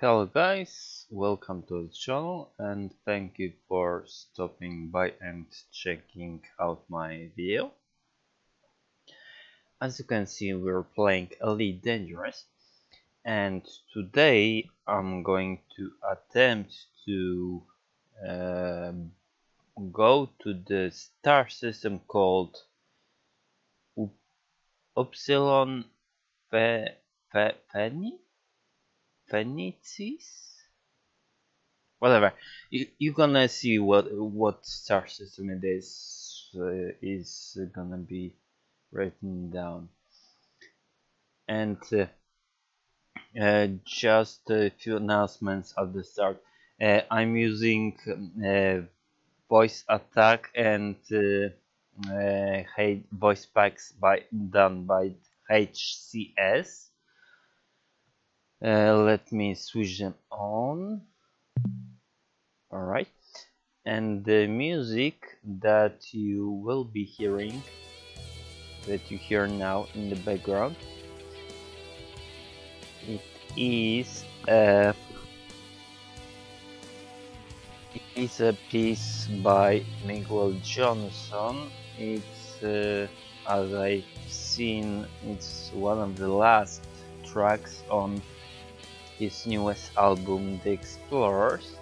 Hello guys, welcome to the channel and thank you for stopping by and checking out my video. As you can see we're playing Elite Dangerous and today I'm going to attempt to uh, go to the star system called Upsilon Fe? Phoenixes? Whatever. You, you're gonna see what what star system it is uh, is gonna be written down. And uh, uh, just a few announcements at the start. Uh, I'm using uh, VoiceAttack and uh, uh, voice packs by done by HCS. Uh, let me switch them on. Alright. And the music that you will be hearing, that you hear now in the background, it is a it is a piece by Miguel Johnson. It's uh, as I've seen, it's one of the last tracks on his newest album, The Explorers.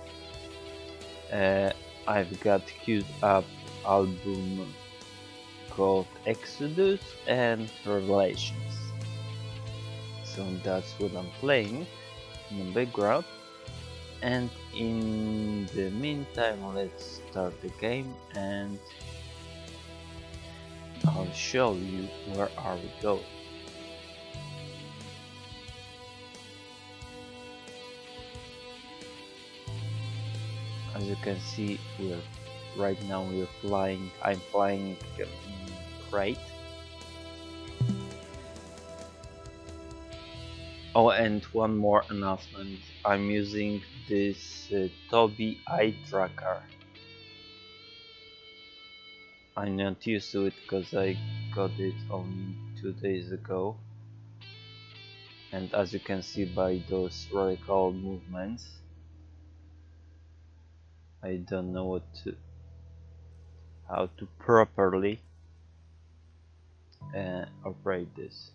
Uh, I've got queued up album called Exodus and Revelations. So that's what I'm playing in the background. And in the meantime, let's start the game and I'll show you where are we going. As you can see we're right now we're flying I'm flying right. Oh and one more announcement. I'm using this uh, Tobii eye tracker. I'm not used to it because I got it only two days ago. And as you can see by those radical movements I don't know what to how to properly uh, operate this.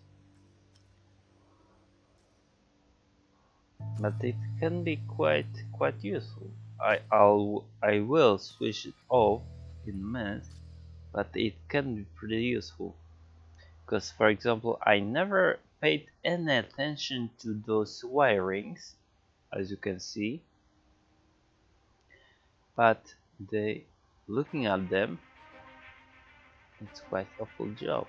But it can be quite quite useful. I I'll I will switch it off in a minute but it can be pretty useful. Because for example I never paid any attention to those wirings as you can see but they looking at them it's quite awful job.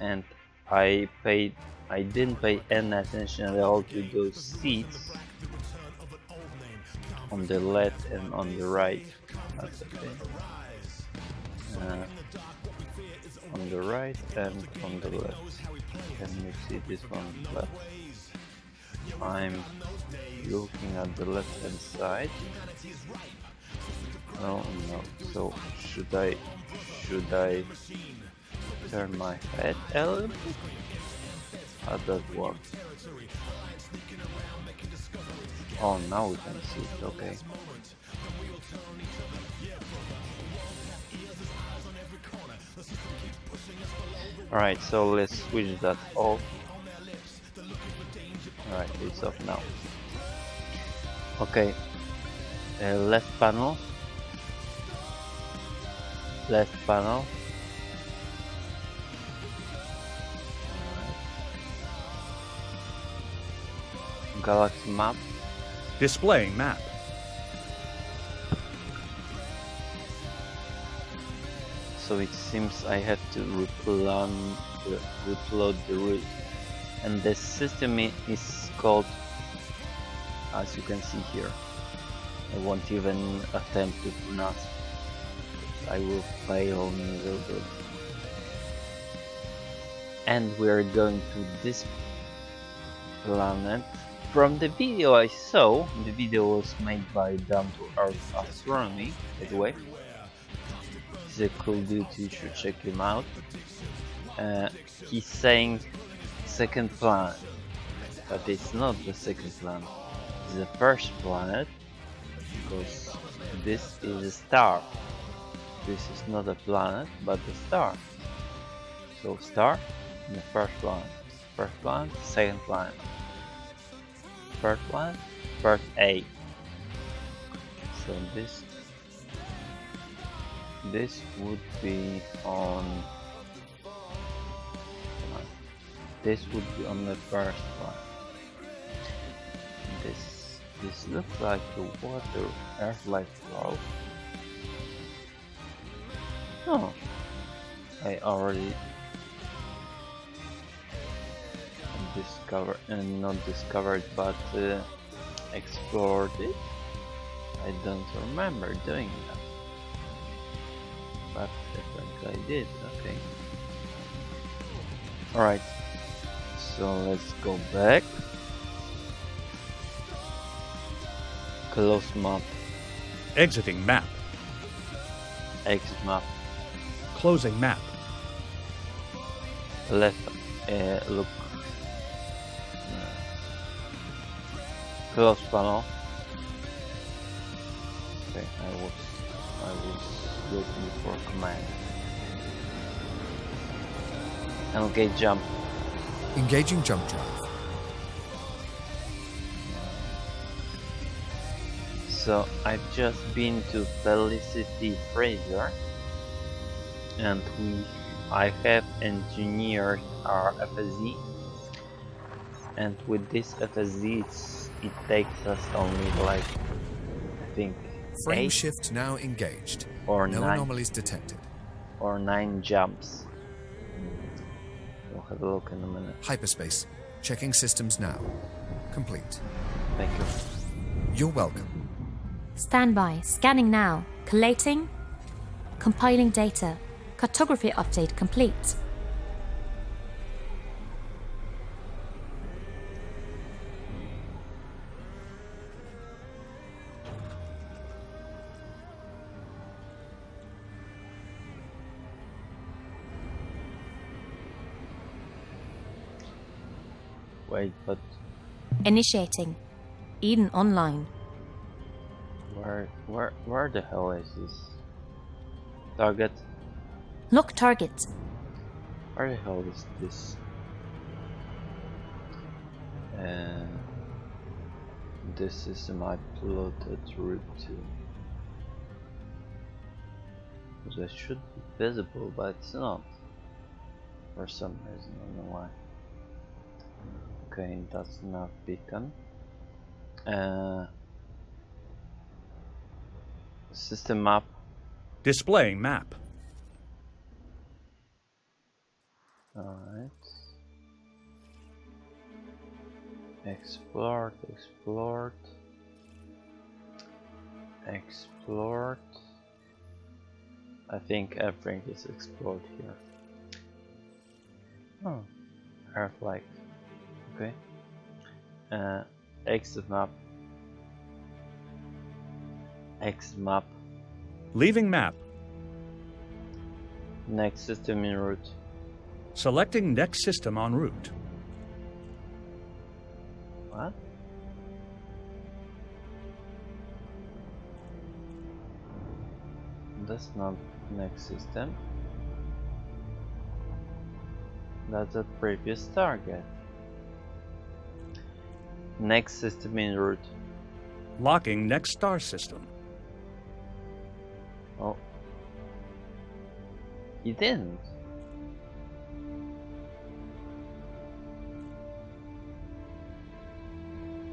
And I paid I didn't pay any attention at all to those seats on the left and on the right. Uh, on the right and on the left. Can you see this one? Left. I'm looking at the left hand side. Oh no, so should I should I turn my head a little bit? How does that work? Oh now we can see it, okay. Alright, so let's switch that off Alright, it's off now. Okay. Uh, left panel. Left panel. Galaxy map. Displaying map. So it seems I have to replan, uh, reload the route and the system is called as you can see here. I won't even attempt to pronounce I will fail miserably and we're going to this planet. From the video I saw the video was made by Down to Earth Astronomy by the way. He's a cool dude you should check him out. Uh, he's saying second planet but it's not the second planet. The first planet because this is a star. This is not a planet, but a star. So star, and the first planet. First planet, second planet. Third planet, third A. So this this would be on this would be on the first one. This looks like the water Earth-like flow. Oh, I already discovered and not discovered, but uh, explored it. I don't remember doing that, but I think I did. Okay. All right. So let's go back. Close map. Exiting map. Exit map. Closing map. Left uh, look. Close panel. Okay, I was I was looking for a command. Okay, jump. Engaging jump drive. So I've just been to Felicity Farseer and we I have engineered our FSD and with this FSD it takes us only like I think Frame shift now engaged. or No nine anomalies detected. or nine jumps. We'll have a look in a minute. Hyperspace. Checking systems now. Complete. Thank you. You're welcome. Standby. Scanning now. Collating. Compiling data. Cartography update complete. Wait, but Initiating. Eden Online. Where where the hell is this target? Look target. Where the hell is this? Uh, this is my plotted route to. That should be visible, but it's not. For some reason, I don't know why. Okay, that's not beacon. Uh, system map. Displaying map. Alright. Explored, explored. Explored. I think everything is explored here. Oh, Earth-like. Okay. Uh, exit map. Exit map. Leaving map. Next system in route. Selecting next system en route. What? That's not next system. That's a previous target. Next system in route. Locking next star system. You didn't.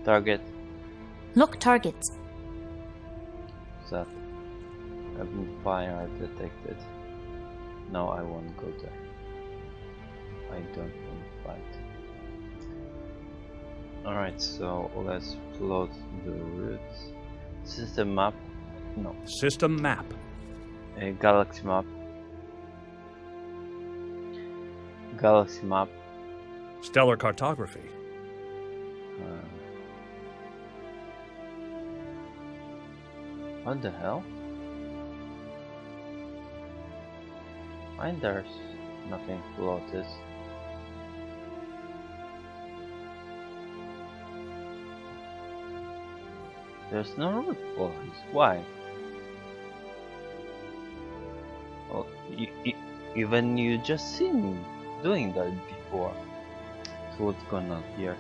Target. Lock target. That open fire detected. No, I won't go there. I don't want to fight. Alright, so let's plot the route. System map. No. System map. A galaxy map. galaxy map. Stellar cartography. Uh, what the hell? Why there's nothing below this. There's no route boys. Why? Well, you, you, even you just seen doing that before. So what's going on here?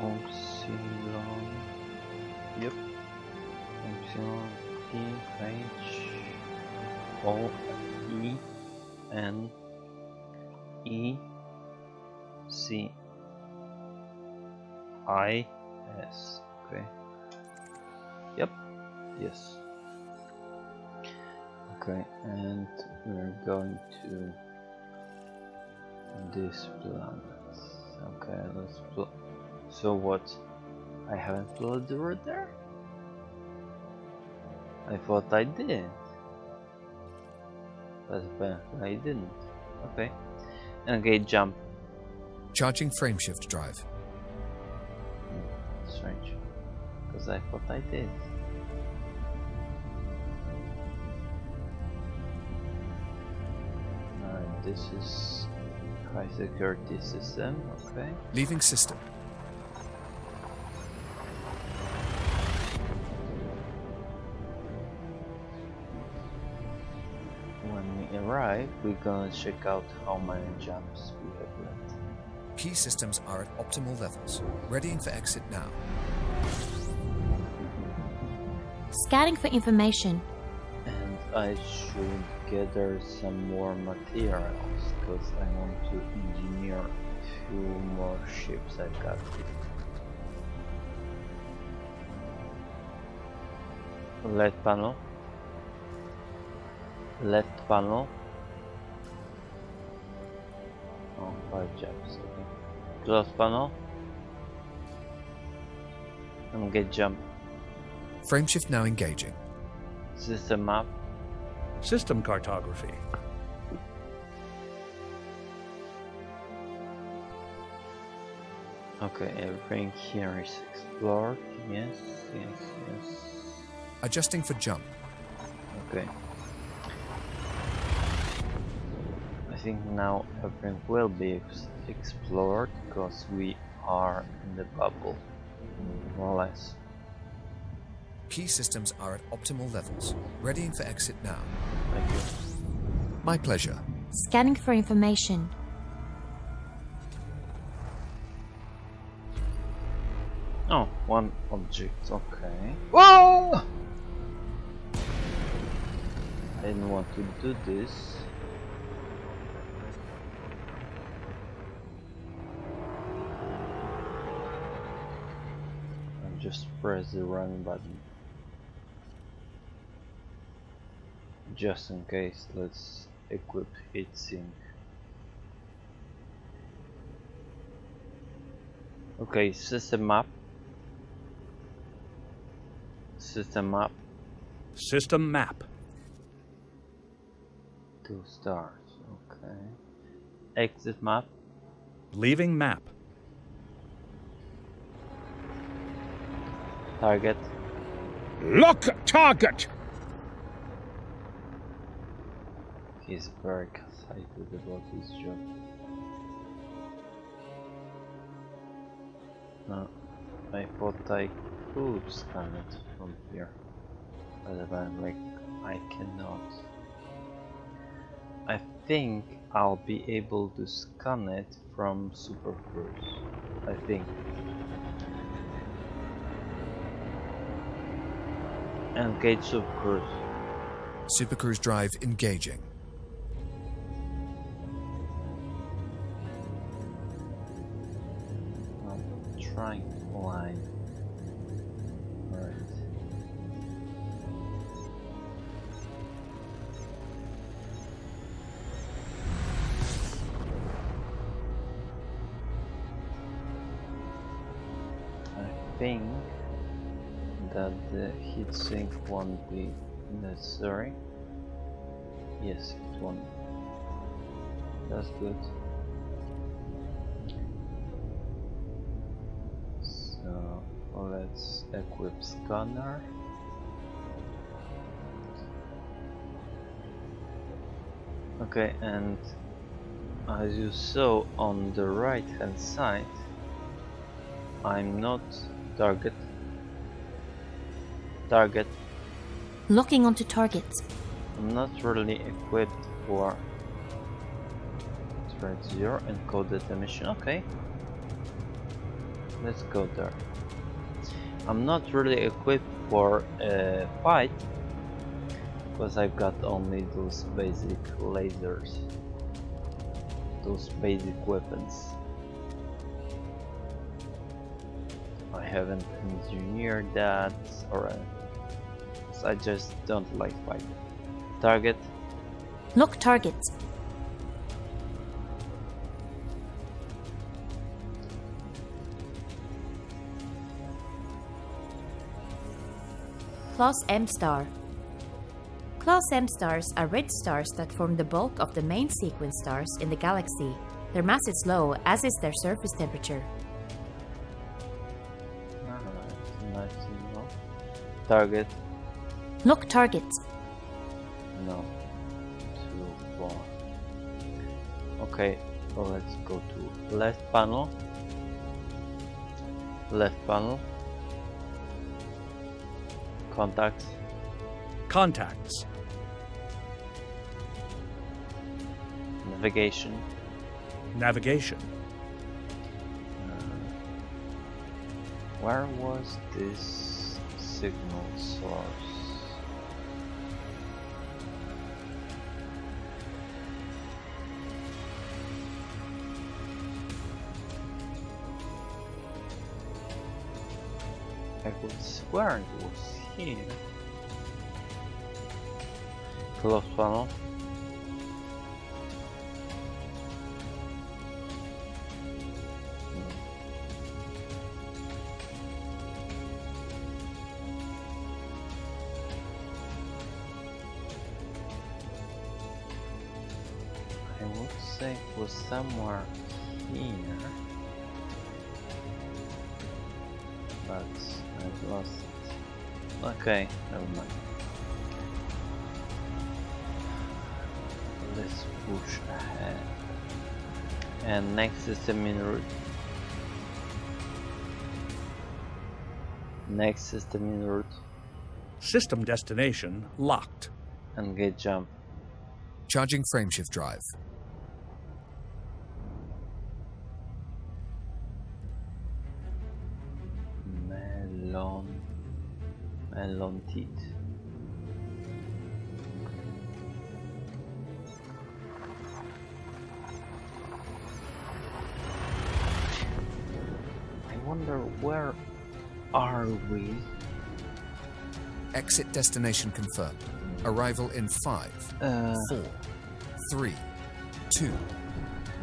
Epsilon. Yep. Epsilon E H O E N E C I S. Okay. Yep. Yes. And we're going to this planet. Okay, let's pl- So what? I haven't plotted the route there? I thought I did. But apparently I didn't. Okay. Okay, jump. Charging frameshift drive. Hmm, strange. Because I thought I did. This is high security system, okay. Leaving system. When we arrive, we're gonna check out how many jumps we have left. Key systems are at optimal levels. Readying for exit now. Scanning for information. And I should gather some more materials because I want to engineer a few more ships I got. Left panel. Left panel. Oh, five jumps, okay. Close panel. And get jump. Frameshift now engaging. System map. System cartography. Okay, everything here is explored. Yes, yes, yes. Adjusting for jump. Okay. I think now everything will be explored because we are in the bubble, more or less. Key systems are at optimal levels. Readying for exit now. Thank you. My pleasure. Scanning for information. Oh, one object. Okay. Whoa! I didn't want to do this. I just press the run button. Just in case, let's equip heatsink. Okay, system map. System map. System map. Two stars. Okay. Exit map. Leaving map. Target. Lock target! He's very excited about his job. No, I thought I could scan it from here, but I'm like I cannot. I think I'll be able to scan it from Super Cruise. I think. Engage Super Cruise. Drive engaging. To line. Alright. I think that the heatsink won't be necessary. Yes, it won't. That's good. Let's equip scanner. Okay, and as you saw on the right hand side, I'm not target. Target. Locking onto targets. I'm not really equipped for threat zero encoded emission. Okay. Let's go there. I'm not really equipped for a fight because I've got only those basic lasers. Those basic weapons. I haven't engineered that or uh, I just don't like fighting. Target. Lock targets. Class M star. Class M stars are red stars that form the bulk of the main sequence stars in the galaxy. Their mass is low, as is their surface temperature. Nice. Target. Lock targets. No. Too far. Okay, so let's go to left panel. Left panel. Contacts. Contacts. Navigation. Navigation. Uh, where was this signal source? I could swear it was here. Close panel. I would say it was somewhere Okay, never mind. Let's push ahead. And next is the main route. Next is the main route. System destination locked. And get jump. Charging frameshift drive. Melon. Melon teeth. I wonder where are we? Exit destination confirmed. Arrival in five, Uh, four, three, two,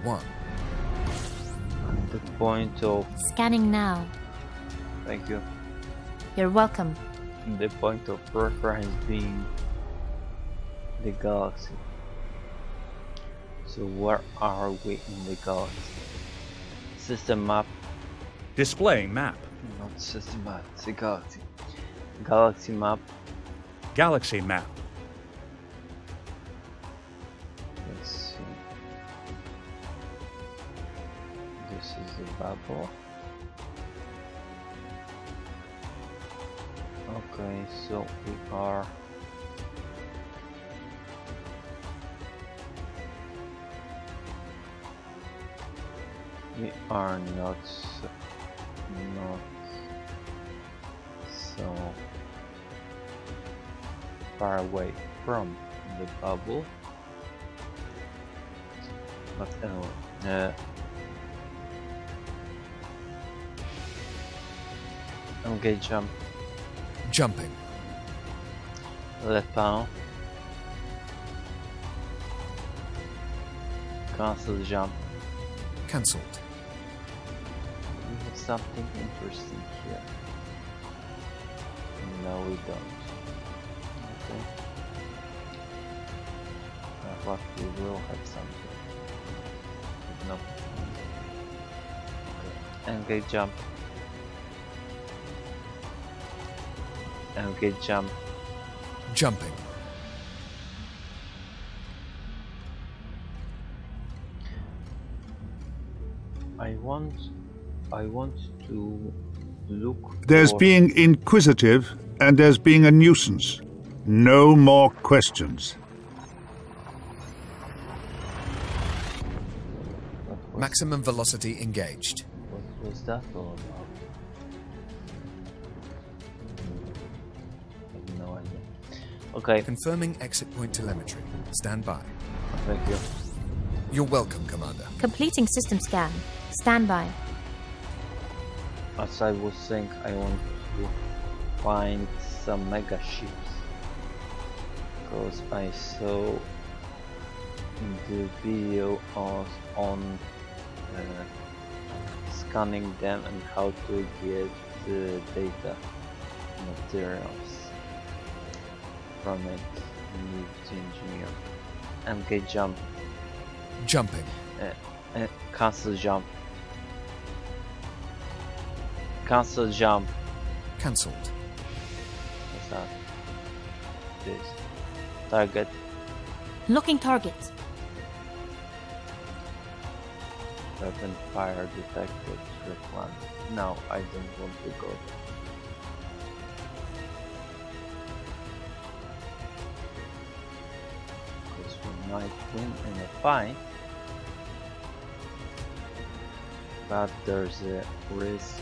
one. the point of Scanning now. thank you. You're welcome. The point of reference being the galaxy. So where are we in the galaxy? System map, Displaying map. not system map, it's a galaxy. Galaxy map. Galaxy map. Let's see. This is the bubble. Okay, so we are we are not not so far away from the bubble. But anyway uh, okay jump Jumping. left panel. Cancel the jump. Cancelled. we have something interesting here. No we don't. Okay. Uh, I thought we will have something. But no okay. engage jump engage jump Jumping. I want I want to look. There's for- being inquisitive and there's being a nuisance. No more questions. Maximum velocity engaged. what was that all about? Okay, Confirming exit point telemetry. Stand by. thank you. You're welcome, Commander. Completing system scan. Stand by. As I was saying, I want to find some mega ships because I saw the video of on uh, scanning them and how to get the data materials from it. You need to engineer. MK jump, Jumping. uh, uh, cancel jump, cancel jump. Cancelled. What's that? This. Target. Locking target. Weapon fire detected. Replan. No, I don't want to go might win in a fight. But there's a risk.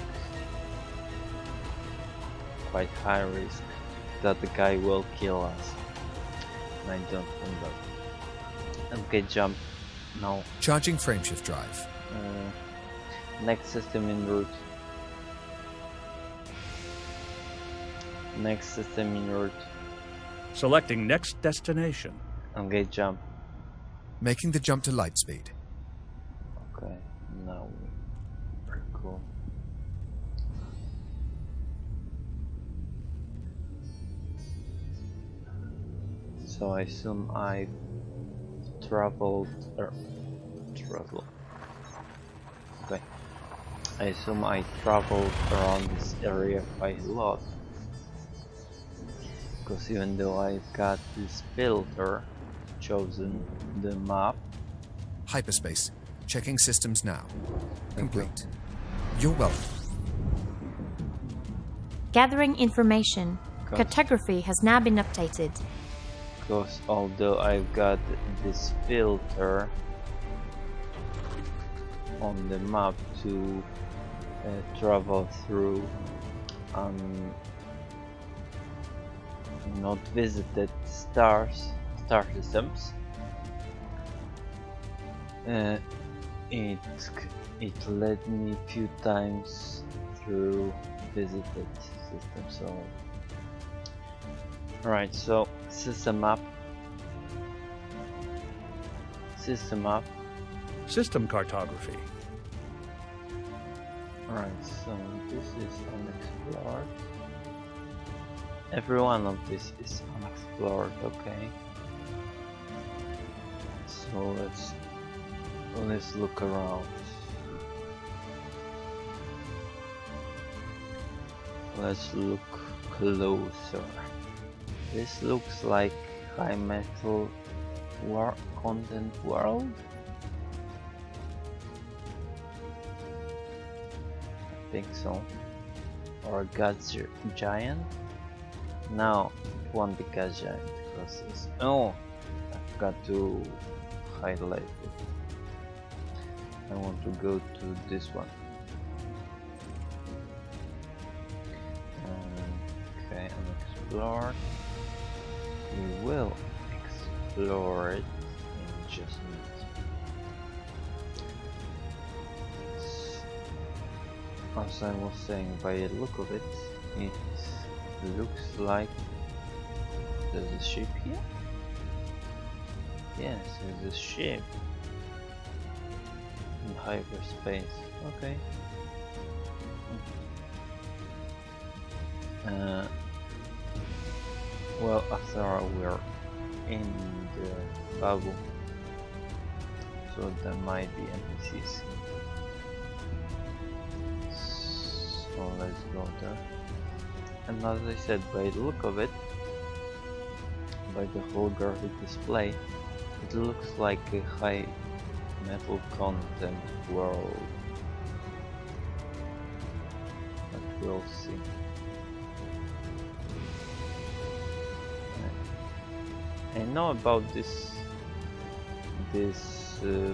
Quite high risk that the guy will kill us. And I don't want that. Okay, jump. No. Charging frameshift drive. Uh, next system in route. Next system in route. Selecting next destination. Okay, jump. Making the jump to light speed. Okay, now we're cool. So I assume I traveled or travel. Okay. I assume I traveled around this area quite a lot. Because even though I've got this filter chosen the map, Hyperspace. Checking systems now. Thank you. Complete. You're welcome. Gathering information. Got- Cartography has now been updated. because although I've got this filter on the map to uh, travel through um, not visited stars star systems uh, it it led me a few times through visited systems so Alright, so system map. System map. System cartography. Alright, so this is unexplored. Every one of this is unexplored, okay. So let's let's look around. Let's look closer. This looks like high metal war content world. I think so. Or God's Gi- giant. No, it won't be gas giant because it's oh, I've got to highlight it. I want to go to this one. Okay, unexplored. We will explore it in just a minute. As I was saying, by the look of it, it looks like there's a ship here. Yes, there's a ship in hyperspace. Okay. Uh, well, after all, we're in the bubble, so there might be NPCs. So let's go there. And as I said, by the look of it, by the whole graphic display, it looks like a high metal content world. But we'll see. I know about this this uh,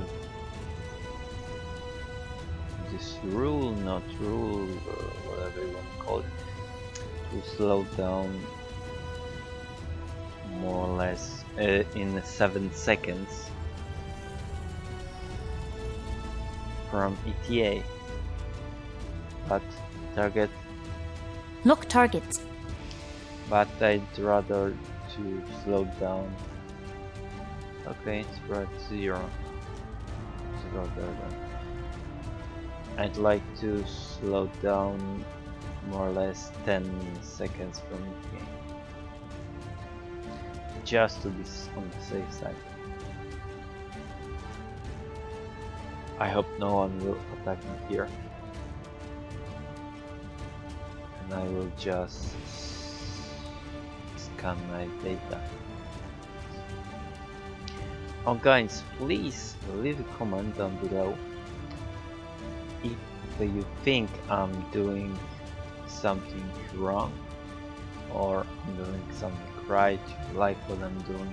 this rule, not rule, whatever you want to call it, to slow down more or less uh, in 7 seconds from ETA. But target, Lock target. but I'd rather to slow down. Okay, it's right zero. Zero. I'd like to slow down more or less 10 seconds from ETA. Just to be on the safe side. I hope no one will attack me here. And I will just scan my data. Oh guys, please leave a comment down below if you think I'm doing something wrong or I'm doing something right, like what I'm doing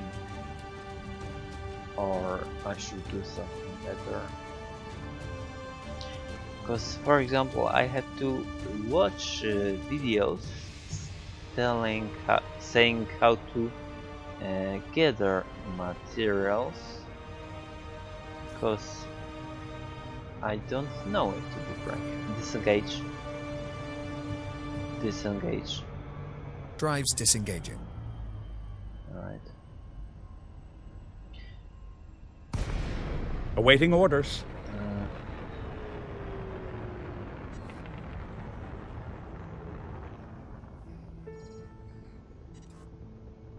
or I should do something better. Because for example I had to watch uh, videos telling saying how to uh, gather materials because I don't know it to be frank. Disengage. Disengage. Drives disengaging. Alright. Awaiting orders. Uh,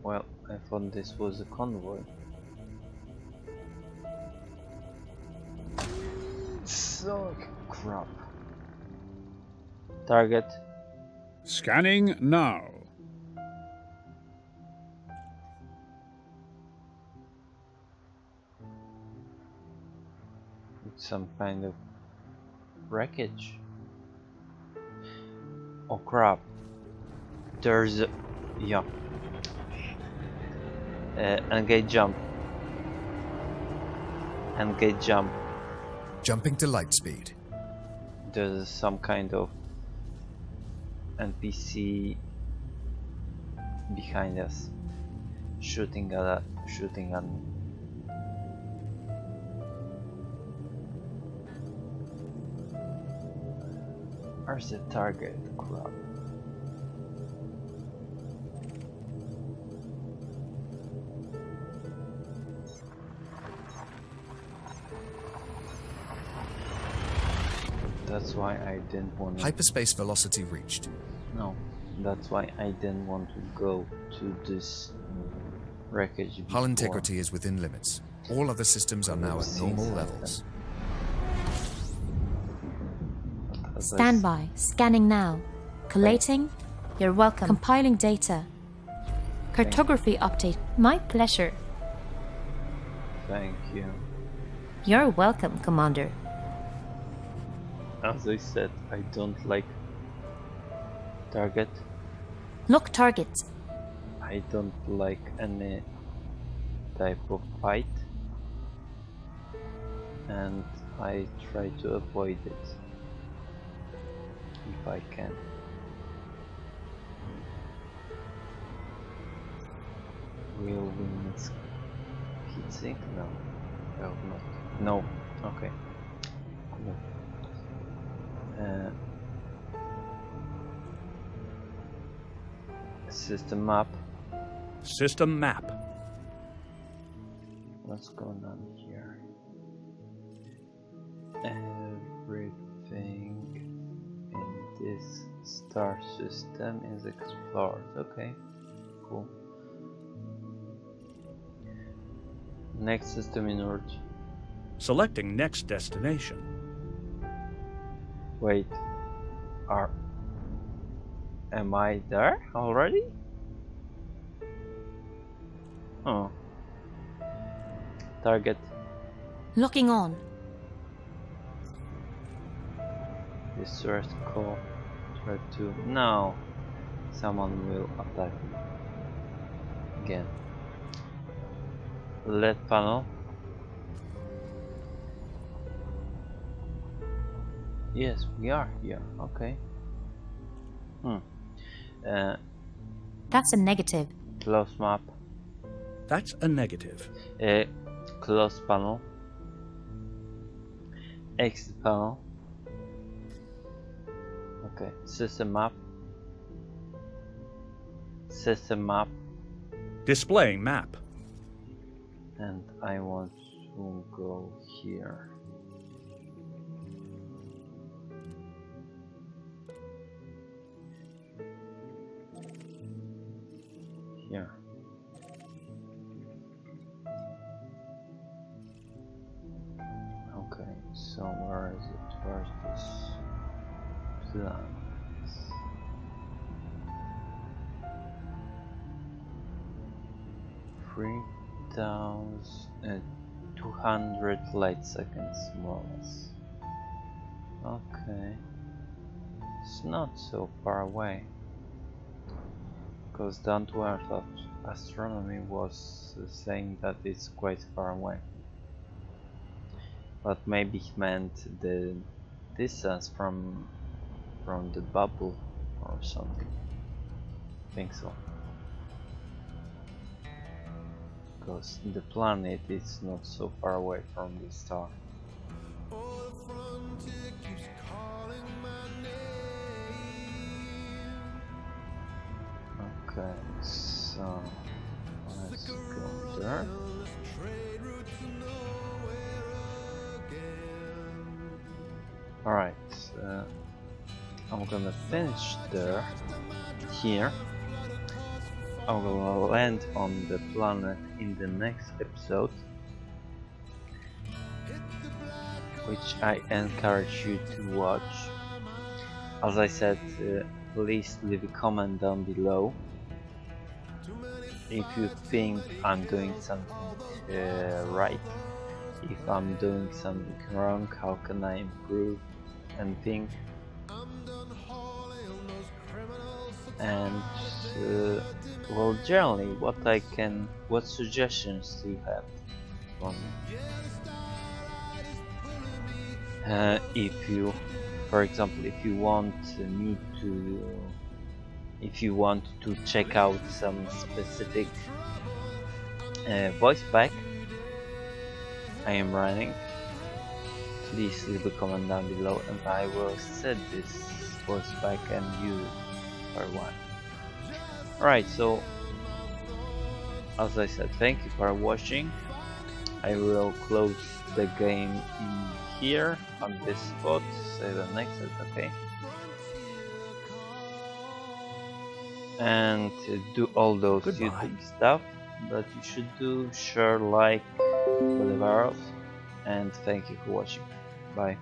well, I thought this was a convoy. So crap. Target. Scanning now. Some kind of wreckage. Oh crap. There's a... yeah. Uh, engage jump. Engage jump. Jumping to light speed. There's some kind of NPC behind us, shooting at shooting at me. Where's the target? Crap. That's why I didn't want to. Hyperspace velocity reached. No, that's why I didn't want to go to this mm, wreckage. Hull integrity is within limits. All other systems are now at normal levels. Stand s- by. Scanning now. Collating. You're welcome. Compiling data. Cartography update. My pleasure. Thank you. You're welcome, Commander. As I said, I don't like target. Lock target. I don't like any type of fight, and I try to avoid it if I can. Will wins heat sink? No, hope not. No, okay. Cool. Uh, system map. System map. What's going on here? This star system is explored. Okay, cool. Next system in route. Selecting next destination. Wait, are am I there already? Oh. Target. Locking on. This Earth core Red 2. No! Someone will attack me. Again. LED panel. Yes, we are here. Okay. Hmm. Uh, That's a negative. close map. That's a negative. Uh, close panel. Exit panel. Okay, system map. System map. Displaying map. And I want to go here. Here. Hundred light seconds more or less. Okay. It's not so far away. Because down to earth, Astronomy was saying that it's quite far away. But maybe he meant the distance from from the bubble or something. I think so. Because the planet is not so far away from the star. Okay, so let's go there. Alright, uh, I'm gonna finish there, here. I'm gonna land on the planet in the next episode, which I encourage you to watch. As I said, uh, please leave a comment down below if you think I'm doing something uh, right. If I'm doing something wrong, how can I improve and think? And uh, well, generally, what I can, what suggestions do you have me? Uh, if you, for example, if you want me to, if you want to check out some specific uh, voice pack I am running, please leave a comment down below and I will set this voice pack and use it while. Alright, so as I said, thank you for watching. I will close the game in here on this spot, save and exit, okay. And do all those Goodbye. YouTube stuff that you should do, share, like, whatever else. And thank you for watching. Bye.